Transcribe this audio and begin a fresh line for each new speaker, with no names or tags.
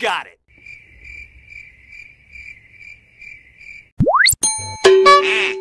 got it. Mm.